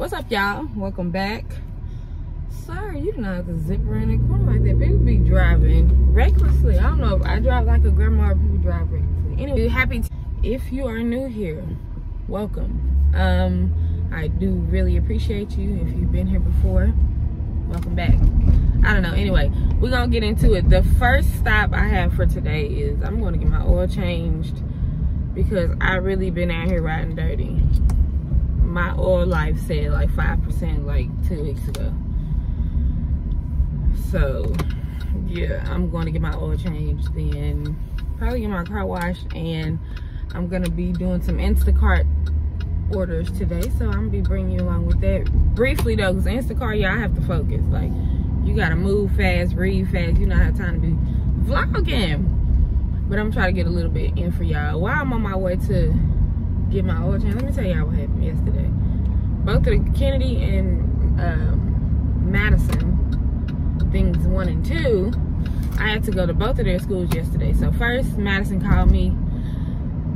What's up, y'all? Welcome back. Sorry, you do not have to zip around that corner like that. People be driving recklessly. I don't know if I drive like a grandma or people drive recklessly. Anyway, happy. if you are new here, welcome. Um, I do really appreciate you. If you've been here before, welcome back. I don't know. Anyway, we're gonna get into it. The first stop I have for today is I'm gonna get my oil changed because I really been out here riding dirty. My oil life said like 5% like two weeks ago. So yeah, I'm going to get my oil changed then probably get my car washed and I'm gonna be doing some Instacart orders today. So I'm gonna be bringing you along with that. Briefly though, because Instacart, y'all have to focus. Like you gotta move fast, read fast. You don't have time to be vlogging but I'm trying to get a little bit in for y'all. While I'm on my way to get my oil change, let me tell y'all what happened yesterday. Both the Kennedy and um, Madison, things one and two, I had to go to both of their schools yesterday. So first, Madison called me.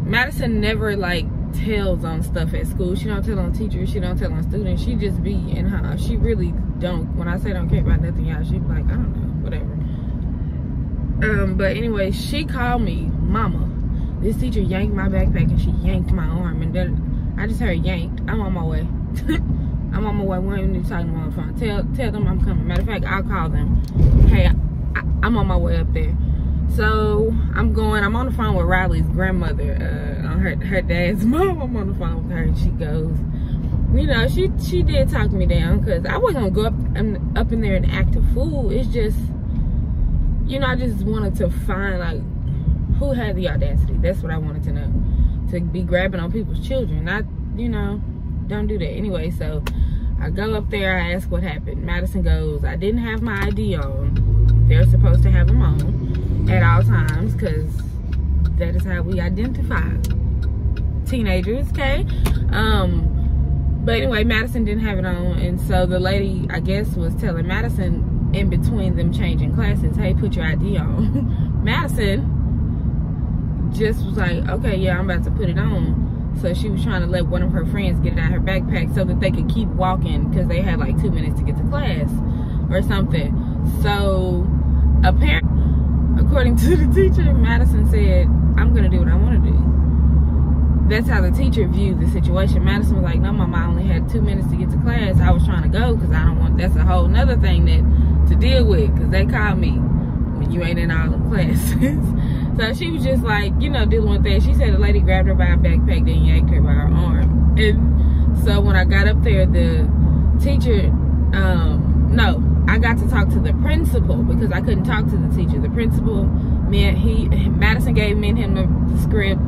Madison never like tells on stuff at school. She don't tell on teachers. She don't tell on students. She just be in her. She really don't. When I say don't care about nothing, y'all, she be like, I don't know, whatever. Um, but anyway, she called me, Mama. This teacher yanked my backpack and she yanked my arm. And then I just heard yanked. I'm on my way. I'm on my way. We ain't even talking on the phone. Tell, tell them I'm coming. Matter of fact, I'll call them. Hey, I, I'm on my way up there. So I'm going. I'm on the phone with Riley's grandmother. Uh, on her her dad's mom. I'm on the phone with her, and she goes, you know, she she did talk me down because I wasn't gonna go up and up in there and act a fool. It's just you know, I just wanted to find like who had the audacity. That's what I wanted to know. To be grabbing on people's children. Not, you know, don't do that. Anyway, so I go up there, I ask what happened. Madison goes, I didn't have my ID on. They're supposed to have them on at all times because that is how we identify teenagers, okay? Um, but anyway, Madison didn't have it on. And so the lady, I guess, was telling Madison in between them changing classes, hey, put your ID on. Madison just was like, okay, yeah, I'm about to put it on. So she was trying to let one of her friends get it out of her backpack so that they could keep walking because they had like two minutes to get to class or something. So apparently, according to the teacher, Madison said, I'm gonna do what I wanna do. That's how the teacher viewed the situation. Madison was like, no, mama, I only had two minutes to get to class. I was trying to go because I don't want, that's a whole nother thing that to deal with because they called me when you ain't in all the classes. so she was just like, you know, dealing with that. She said the lady grabbed her by her backpack, then yanked her by her arm. And so when I got up there, the teacher, um, no, I got to talk to the principal because I couldn't talk to the teacher. The principal, man, he, Madison gave me and him the, script,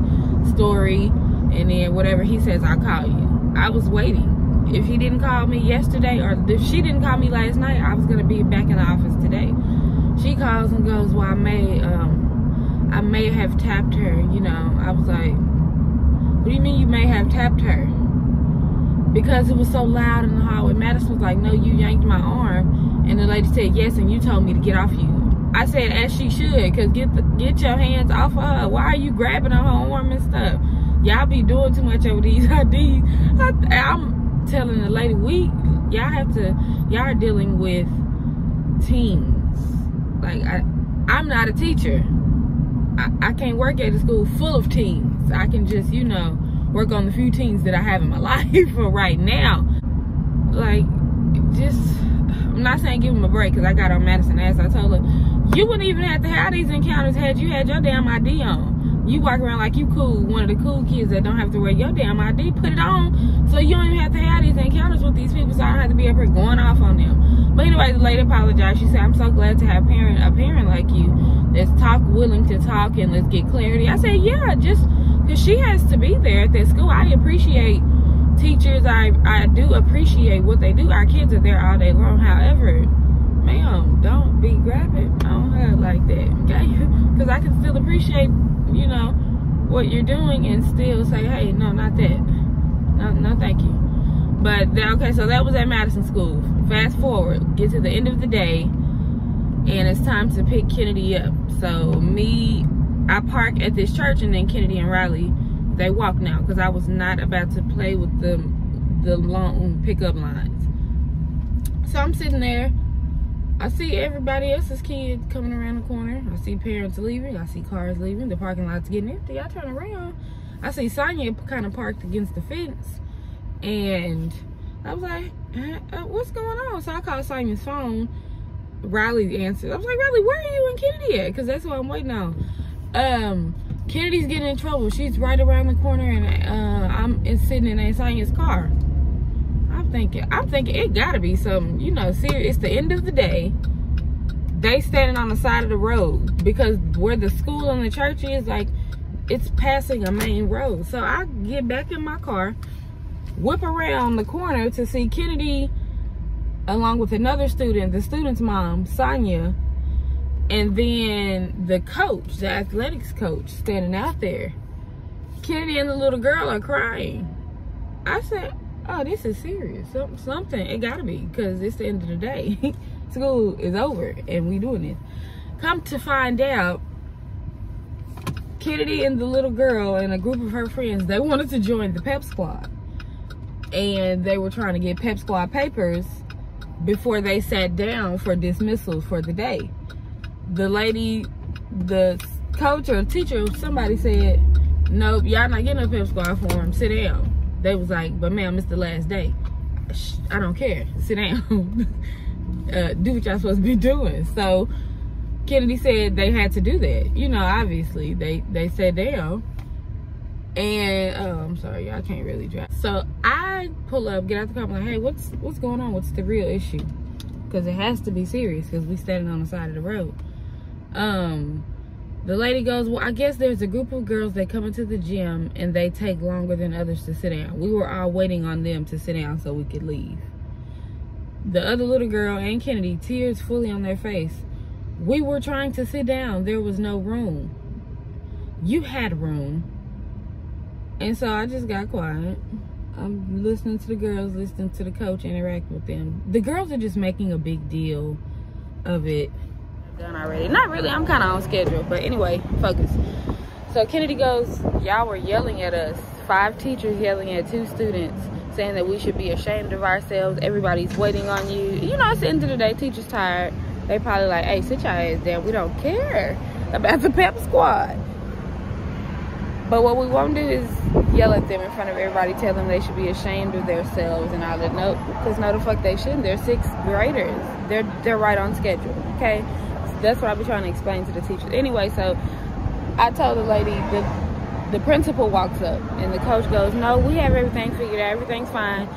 story, and then whatever he says, I'll call you. I was waiting if he didn't call me yesterday or if she didn't call me last night, I was gonna be back in the office today. She calls and goes, Well I may um I may have tapped her, you know. I was like, What do you mean you may have tapped her? Because it was so loud in the hallway. Madison was like, No, you yanked my arm and the lady said yes and you told me to get off you. I said as she should, cause get get your hands off of her. Why are you grabbing her arm and stuff? Y'all be doing too much over these IDs. I, I'm telling the lady, we y'all have to y'all are dealing with teens. Like I I'm not a teacher. I, I can't work at a school full of teens. I can just, you know, work on the few teens that I have in my life for right now. Like just I'm not saying give them a break because I got on Madison ass. I told her, you wouldn't even have to have these encounters had you had your damn ID on. You walk around like you cool, one of the cool kids that don't have to wear your damn ID. Put it on so you don't even have to have these encounters with these people so I don't have to be up here going off on them. But anyway, the lady apologized. She said, I'm so glad to have parent a parent like you that's talk willing to talk and let's get clarity. I said, yeah, just because she has to be there at that school. I appreciate teachers. I, I do appreciate what they do. Our kids are there all day long. However, ma'am, don't be grabbing on her like that, okay? Because I can still appreciate you know, what you're doing and still say, hey, no, not that. No, no thank you. But, okay, so that was at Madison School. Fast forward, get to the end of the day, and it's time to pick Kennedy up. So, me, I park at this church, and then Kennedy and Riley, they walk now, because I was not about to play with the, the long pickup lines. So I'm sitting there. I see everybody else's kids coming around the corner. I see parents leaving. I see cars leaving. The parking lot's getting empty. I turn around. I see Sonya kind of parked against the fence. And I was like, uh, what's going on? So I called Simon's phone. Riley answered. I was like, Riley, where are you and Kennedy at? Because that's what I'm waiting on. Um, Kennedy's getting in trouble. She's right around the corner, and uh, I'm sitting in Sonya's car. I'm thinking, I'm thinking it gotta be something, you know, serious. It's the end of the day. They standing on the side of the road because where the school and the church is, like, it's passing a main road. So I get back in my car, whip around the corner to see Kennedy along with another student, the student's mom, Sonya, and then the coach, the athletics coach, standing out there. Kennedy and the little girl are crying. I said, oh, this is serious. Something, it gotta be, because it's the end of the day. School is over, and we doing this. Come to find out, Kennedy and the little girl and a group of her friends, they wanted to join the pep squad. And they were trying to get pep squad papers before they sat down for dismissal for the day the lady, the coach or teacher, somebody said, nope, y'all not getting a pep squad form, sit down. They was like, but ma'am, it's the last day. I don't care, sit down. uh, do what y'all supposed to be doing. So Kennedy said they had to do that. You know, obviously they, they sat down and oh, I'm sorry, y'all can't really drive. So I pull up, get out the car, I'm like, hey, what's what's going on? What's the real issue? Because it has to be serious because we standing on the side of the road. Um the lady goes well i guess there's a group of girls that come into the gym and they take longer than others to sit down. We were all waiting on them to sit down so we could leave. The other little girl and kennedy tears fully on their face. We were trying to sit down. There was no room. You had room and so i just got quiet i'm listening to the girls listening to the coach interact with them the girls are just making a big deal of it done already. Not really, I'm kind of on schedule. But anyway, focus. So Kennedy goes, y'all were yelling at us. Five teachers yelling at two students saying that we should be ashamed of ourselves. Everybody's waiting on you. You know, it's the end of the day, teachers tired. They probably like, hey, sit your ass down. We don't care about the pep squad. But what we won't do is yell at them in front of everybody, tell them they should be ashamed of themselves and all that. No, because no the fuck they shouldn't. They're sixth graders. They're they're right on schedule. Okay that's what I be trying to explain to the teachers. Anyway, so I told the lady the the principal walks up and the coach goes, "No, we have everything figured out. Everything's fine.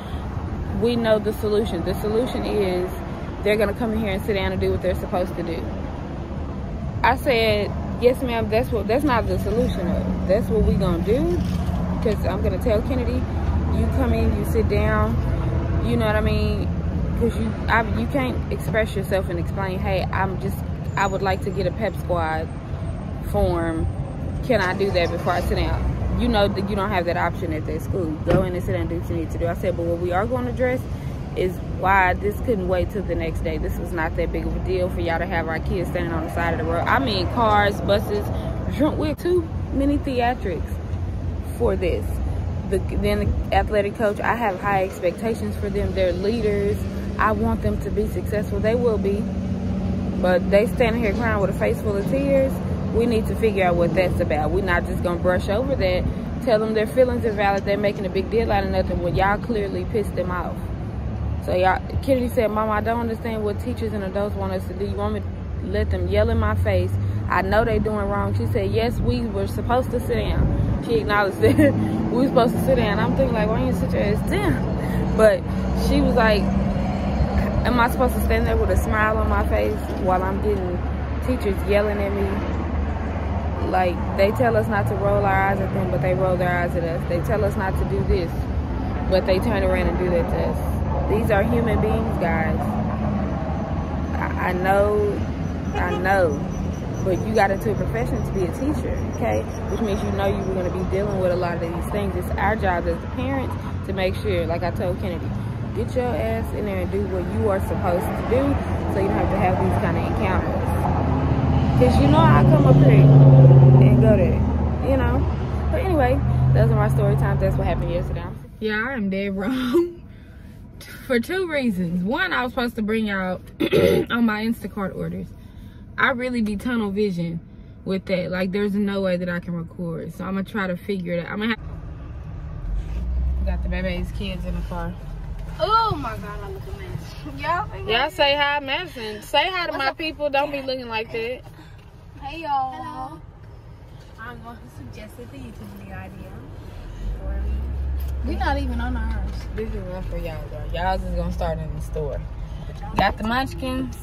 We know the solution. The solution is they're gonna come in here and sit down and do what they're supposed to do." I said, "Yes, ma'am. That's what. That's not the solution. That's what we gonna do. Because I'm gonna tell Kennedy, you come in, you sit down. You know what I mean." Because you, I, you can't express yourself and explain, hey, I'm just I would like to get a pep squad form. Can I do that before I sit down? You know that you don't have that option at that school. Go in and sit down and do what you need to do. I said, but what we are going to address is why this couldn't wait till the next day. This was not that big of a deal for y'all to have our kids standing on the side of the road. I mean, cars, buses, drunk with too many theatrics for this. The, then the athletic coach, I have high expectations for them. They're leaders. I want them to be successful. They will be. But they standing here crying with a face full of tears. We need to figure out what that's about. We're not just gonna brush over that. Tell them their feelings are valid. They're making a big deal out of nothing when y'all clearly pissed them off. So y'all, Kennedy said, Mama, I don't understand what teachers and adults want us to do. You want me to let them yell in my face? I know they're doing wrong. She said, yes, we were supposed to sit down. She acknowledged that we were supposed to sit down. I'm thinking like, why you sit your ass down? But she was like, am I supposed to stand there with a smile on my face while I'm getting teachers yelling at me? Like, they tell us not to roll our eyes at them, but they roll their eyes at us. They tell us not to do this, but they turn around and do that to us. These are human beings, guys. I, I know, I know, but you got into a profession to be a teacher, okay? Which means you know you were going to be dealing with a lot of these things. It's our job as the parents to make sure, like I told Kennedy, get your ass in there and do what you are supposed to do so you don't have to have these kind of encounters. Because you know I come up here and go there, you know? But anyway, are my story times. That's what happened yesterday. Yeah, I am dead wrong. for two reasons. One, I was supposed to bring out on my Instacart orders. I really be tunnel vision with that. Like there's no way that I can record. So I'm gonna try to figure it out. I'm gonna have got the baby's kids in the car. Oh my god, I look a mess. Y'all Y'all say hi, Madison. Say hi to What's my up? people. Don't be looking like that. Hey y'all. Hello. I'm going to suggest the YouTube video idea. We not even on ours. This is one for y'all, though. Y'all's is gonna start in the store. Got the munchkins.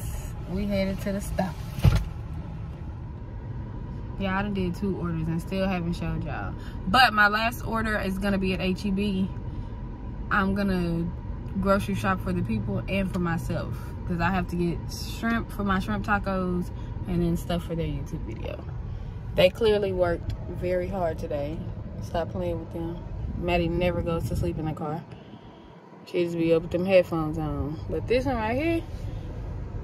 We headed to the stop. Yeah, I done did two orders and still haven't showed y'all. But my last order is gonna be at HEB. I'm gonna grocery shop for the people and for myself. Because I have to get shrimp for my shrimp tacos and then stuff for their YouTube video. They clearly worked very hard today. Stop playing with them. Maddie never goes to sleep in the car. She just be up with them headphones on. But this one right here,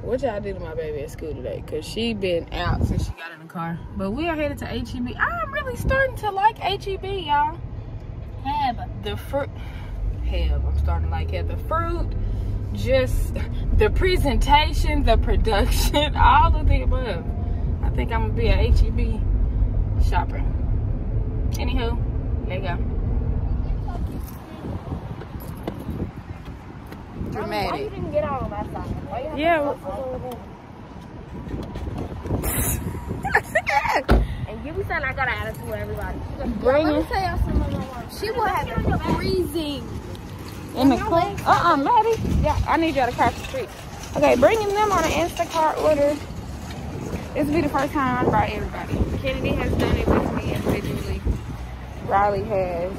what y'all do to my baby at school today? Cause she been out since she got in the car. But we are headed to HEB. I'm really starting to like HEB, y'all. Have. The fruit, Have I'm starting to like it. The fruit, just the presentation, the production, all of the above. I think I'm gonna be a HEB shopper. Anywho, there you go. Why you Dramatic. didn't get out on that side? Why you have Yeah. to go over there? And you be saying I got an attitude with everybody. Bring it tell y'all something. She will have freezing. in the car. Uh-uh, Maddie. Yeah, I need y'all to cross the street. Okay, bringing them on an Instacart order. This will be the first time I brought everybody. Kennedy has done it with me individually. Riley has.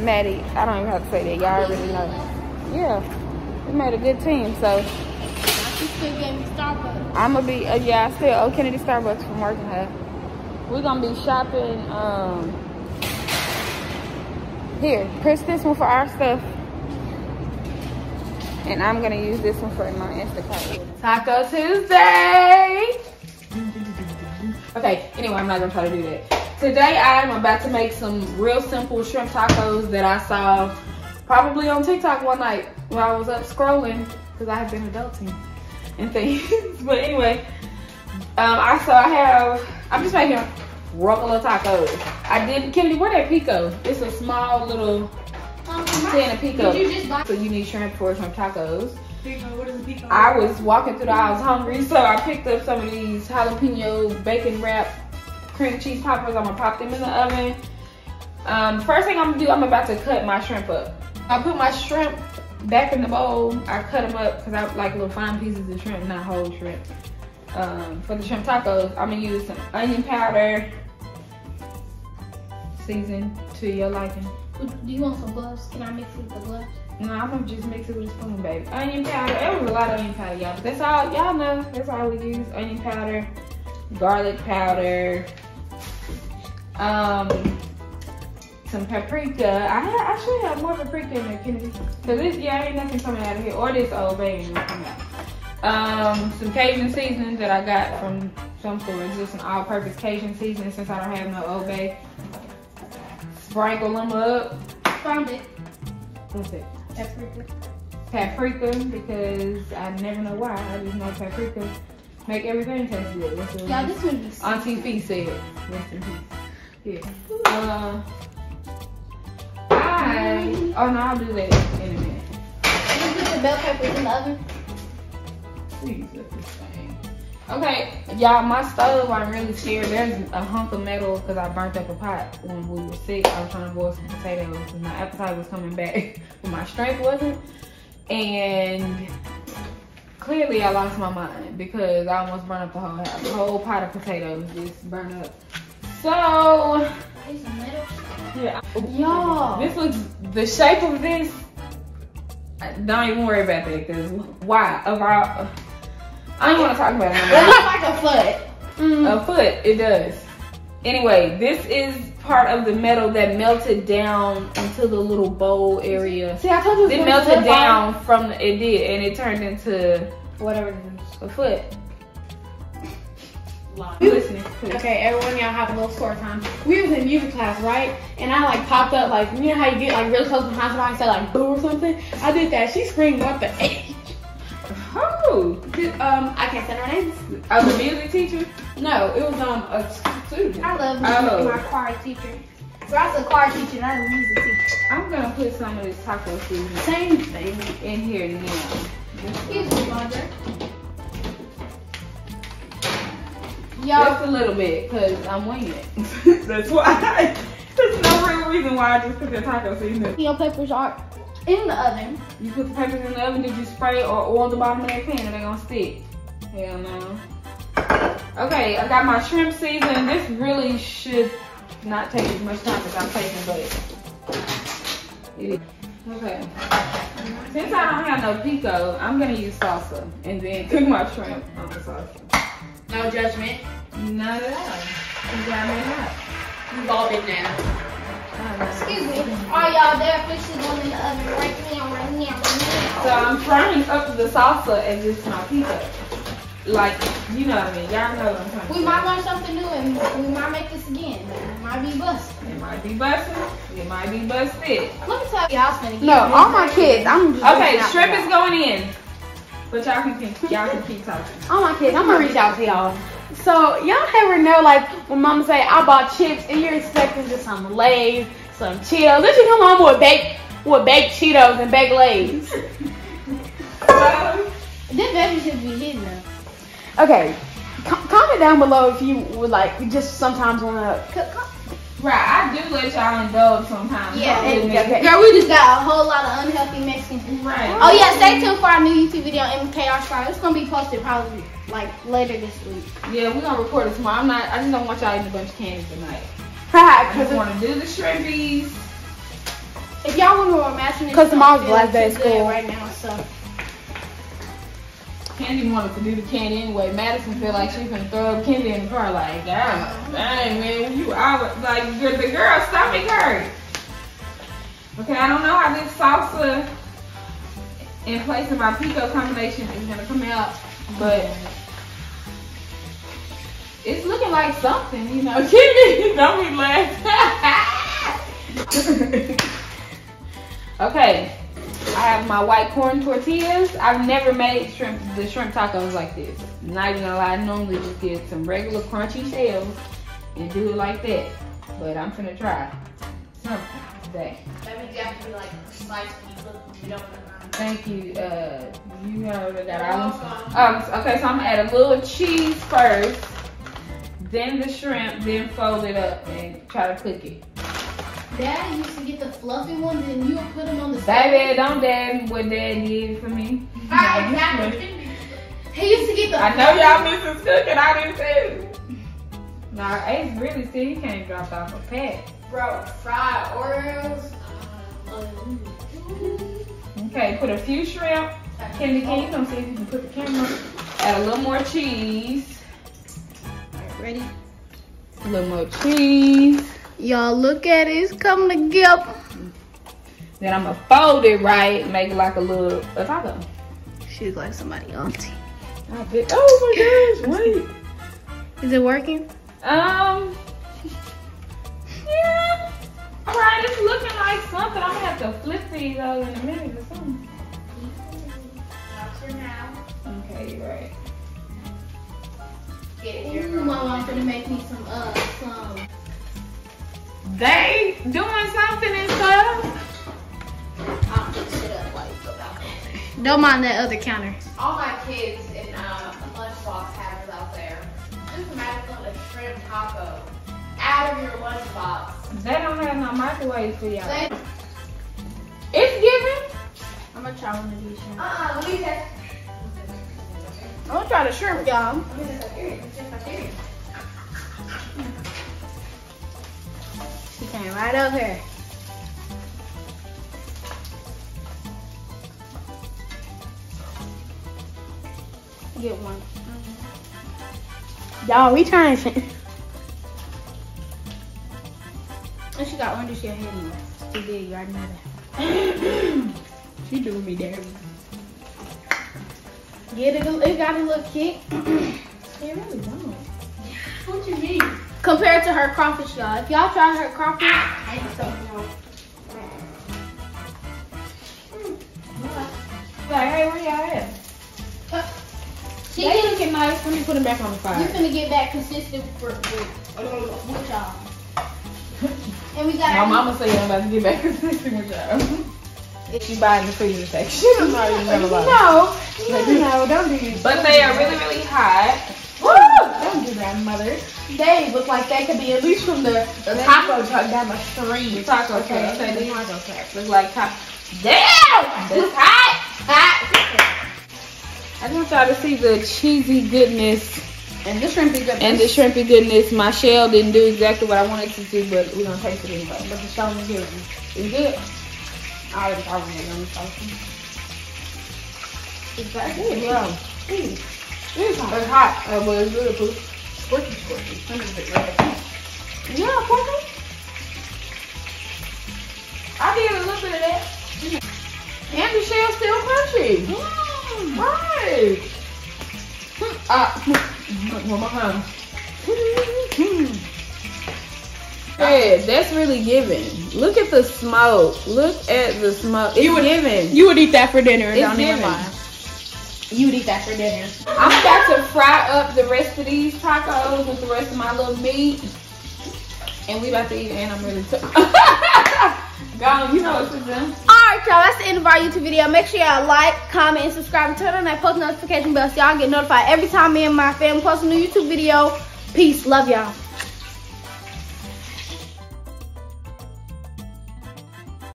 Maddie, I don't even have to say that. Y'all already know. Yeah, we made a good team. So. I'm gonna be. Uh, yeah, I still owe Kennedy Starbucks from working her. We're gonna be shopping. Um, here, press this one for our stuff. And I'm gonna use this one for my Instacart. Taco Tuesday! Okay, anyway, I'm not gonna try to do that. Today I'm about to make some real simple shrimp tacos that I saw probably on TikTok one night when I was up scrolling because I have been adulting and things. but anyway, um, I so I have. I'm just making regular tacos. I did Kennedy. Where that pico? It's a small little tin of pico. Did you just buy? So you need shrimp for shrimp tacos. Pico, what is a pico? I was walking through the aisles hungry, so I picked up some of these jalapeno bacon wrap cream cheese poppers. I'm gonna pop them in the oven. Um, first thing I'm gonna do, I'm about to cut my shrimp up. I put my shrimp back in the bowl. I cut them up because I like little fine pieces of shrimp, not whole shrimp. Um, for the shrimp tacos, I'm gonna use some onion powder, season to your liking. Do you want some gloves? Can I mix it with the gloves? No, I'm gonna just mix it with a spoon, baby. Onion powder. It was a lot of onion powder, y'all. But that's all y'all know. That's all we use. Onion powder, garlic powder, um, some paprika. I ha- I should have more paprika in there, Kennedy. Cause this, yeah, ain't nothing coming out of here. Or this old baby will come out. Um, some Cajun seasoning that I got from some store. It's just an all-purpose Cajun seasoning since I don't have no Old Bay. Sprinkle them up. Found it. What's it? Paprika. paprika because I never know why. I just know paprika make everything taste good. Yeah, this one. Auntie Fee said. Rest in peace. Yeah. Uh, Oh no, I'll do that in a minute. You put the bell peppers in the oven. Please let this thing. Okay, y'all, my stove, I'm really scared. There's a hunk of metal because I burnt up a pot when we were sick. I was trying to boil some potatoes and my appetite was coming back, but my strength wasn't. And clearly I lost my mind because I almost burned up the whole house. The whole pot of potatoes just burned up. So, Here's some metal. Yeah. Y'all. This looks, the shape of this, don't even worry about that because why? Of our, I don't want to talk about it. It looks like a foot. Mm. A foot, it does. Anyway, this is part of the metal that melted down into the little bowl area. See, I told you. It melted down from, the, it did, and it turned into Whatever it is. a foot. Listening. Okay, everyone, y'all have a little story time. We was in music class, right? And I like popped up, like you know how you get like really close behind somebody and say like boo or something. I did that. She screamed what the H. Who? Um, I can't say her name. Oh, the music teacher? No, it was um a student. I love music. Oh. My choir teacher. So I was a choir teacher, not a music teacher. I'm gonna put some of this taco seasoning Same thing. in here now. Excuse me, mother. Just a little bit, cause I'm winging it. That's why. There's no real reason why I just put the taco seasoning. Your peppers are in the oven. You put the peppers in the oven, did you spray or oil the bottom of that pan and they gonna stick? Hell no. Okay, I got my shrimp season. This really should not take as much time as I'm taking, but it is. Okay. Since I don't have no pico, I'm gonna use salsa and then cook my shrimp on the salsa. No judgment. Not at all. Cause I may not. We've all been there. I don't know. Excuse me. All y'all, they're officially going in the oven right now, right now, right So I'm frying up the salsa and it's my pico. Like, you know what I mean. Y'all know what I'm talking to We might learn something new and we might make this again. It might be busted. It might be busted. It might be busted. Let me tell y'all something. No, all my kids. I'm just Okay, reaching shrimp is going in. But y'all can keep y'all can keep talking. All oh my kids. I'm gonna reach out to y'all. So y'all ever know like when mama say I bought chips and you're expecting just some Lay's, some Cheetos, then she come home with baked with baked Cheetos and baked Lay's. This baby should be hidden now. Okay, com- comment down below if you would like just sometimes wanna. Right, I do let y'all indulge sometimes. Yeah, Don't and- okay. Girl, we just got a whole lot of unhealthy Mexican food. Right. Oh yeah, stay tuned for our new YouTube video, MKR Star. It's gonna be posted probably like later this week. Yeah, we're gonna record it tomorrow. I'm not I just don't want y'all eating a bunch of candy tonight. I just Because wanna do the shrimpies. If y'all want to matching this, 'Cause don't tomorrow's the feel last day of school. right now. So Candy wanted to do the candy anyway. Madison feel like she's gonna throw up candy in the car. Like, God, dang man, you always like the the girl stomach hurt. Okay, I don't know how this salsa in place of my pico combination is gonna come out, but it's looking like something, you know. Kimmy, don't be laughing. okay, I have my white corn tortillas. I've never made shrimp the shrimp tacos like this. Not even gonna lie, I normally just get some regular crunchy shells and do it like that. But I'm gonna try something today. that means you have to be like when you don't Thank you. Uh, you know that I um, okay, so I'm gonna add a little cheese first, then the shrimp, then fold it up and try to cook it. Dad used to get the fluffy ones and you would put them on the Baby, don't dad what dad did for me. Right, exactly. He used to get the. I know y'all miss his cooking. I didn't say Nah, Ace really still he can't drop off a pack. Bro, fried Oreos. Uh, um, okay, put a few shrimp. Candy, can you come see if you can put the camera? Add a little more cheese. All right, Ready? A little more cheese. Y'all look at it. It's coming together. Then I'm gonna fold it right, make it like a little a taco. She's like somebody auntie. I bet. Oh my gosh! Wait. Is it working? Um. Yeah. All right, it's looking like something. I'm gonna have to flip these out in a minute or something. Okay, you're right. Ooh, my mom's gonna make me some uh some. They doing something and stuff. I'll fix like Don't mind that other counter. All my kids in uh, lunchbox have it out there. Just imagine a shrimp taco out of your lunchbox. They don't have no microwave for y'all. Say- It's giving. I'm gonna try one of these. shrimp. Uh-uh, let me just. I'm gonna try the shrimp, y'all. She came right up here. Get one. Mm-hmm. Y'all, we trying to. And she got under your head now. She did, you already know that. she doing me dirty. Get it, it got a little kick. They really don't. What you mean? Compared to her crawfish, y'all. If y'all try her crawfish, it's something else. Like, hey, where y'all at? Uh, she They get, looking nice. Let me put them back on the fire. you fire. finna get back consistent for, with, with y'all. And we got My our- mama say I'm about to get back consistent with y'all. She buying the freezer section. I'm not even gonna lie. No, no, no, don't do this. But they are really, really hot. Woo! Don't do that, mother. They look like they could be at least from the, the taco truck down the The street. taco Okay, truck. okay, the taco truck. Look like top. Damn! It's hot. Hot. I just want y'all to see the cheesy goodness And this shrimp is good. and the shrimpy goodness. My shell didn't do exactly what I wanted it to do, but we're gonna taste it anyway. But the shell is good. It's good. I already got one of them. so. It's that good. Yeah. It's hot. It's hot. Oh, but it's good. Squirty, squirty. Let me get rid of it. Yeah, Porter. I did a little bit of that. And the shell's still crunchy. Mm. Right. Ah, one more time. Yeah, that's really giving. Look at the smoke. Look at the smoke. It's You would- giving. You would eat that for dinner. It's don't even giving. lie. You would eat that for dinner. I'm about to fry up the rest of these tacos with the rest of my little meat. And we about to eat and I'm really Gone, you know what to do. Alright, y'all, that's the end of our YouTube video. Make sure y'all like, comment, and subscribe, turn on that post notification bell so y'all get notified every time me and my family post a new YouTube video. Peace. Love y'all.